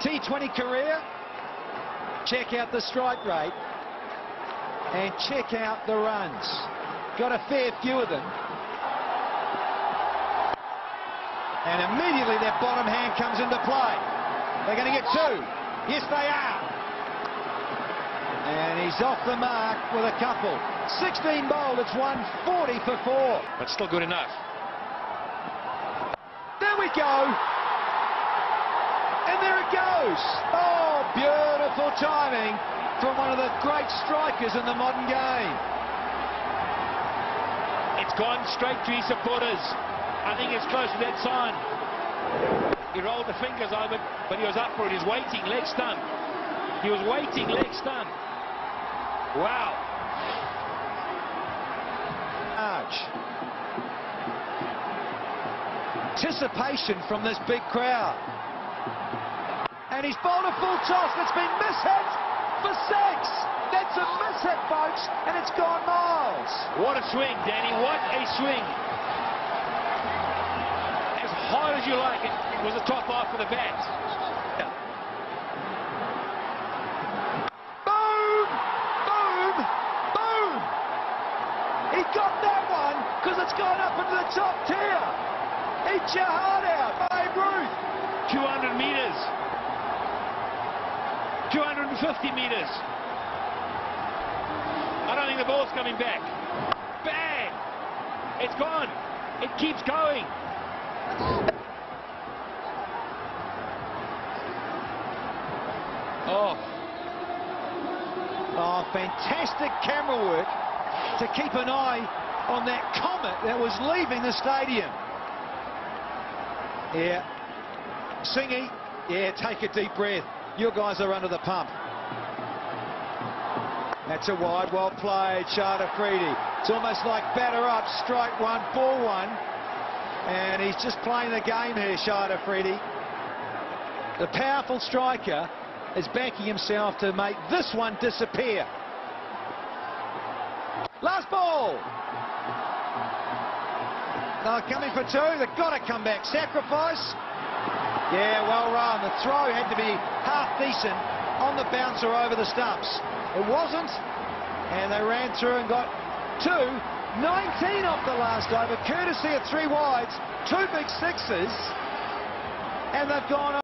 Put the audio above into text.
T20 career. Check out the strike rate. And check out the runs. Got a fair few of them. And immediately their bottom hand comes into play. They're going to get two. Yes, they are. And he's off the mark with a couple. 16 bowled, it's 140 for four. But still good enough. There we go. And there it goes. Oh, beautiful timing from one of the great strikers in the modern game. It's gone straight to his supporters. I think it's close to that sign. He rolled the fingers over it, but he was up for it. He's waiting, leg stun. He was waiting, leg stun. Wow. Arch. Anticipation from this big crowd. And he's bowled a full toss that's been mishit for six. That's a mishit, folks, and it's gone miles. What a swing, Danny. What a swing. As hard as you like it, it was a top half of the bat. Boom! Boom! Boom! He got that one because it's gone up into the top tier. Eat your heart out, Babe Ruth. 200 metres. 250 metres. I don't think the ball's coming back. Bang! It's gone. It keeps going. Oh, Oh, fantastic camera work to keep an eye on that comet that was leaving the stadium. Yeah. Singy, yeah, take a deep breath. You guys are under the pump. That's a wide, well played, Shahid Afridi. It's almost like batter up, strike one, ball one. And he's just playing the game here, Shahid Afridi. The powerful striker is backing himself to make this one disappear. Last ball. They're coming for two. They've got to come back. Sacrifice. Yeah, well run. The throw had to be half decent on the bouncer over the stumps. It wasn't, and they ran through and got two. 19 off the last over, courtesy of three wides, two big sixes, and they've gone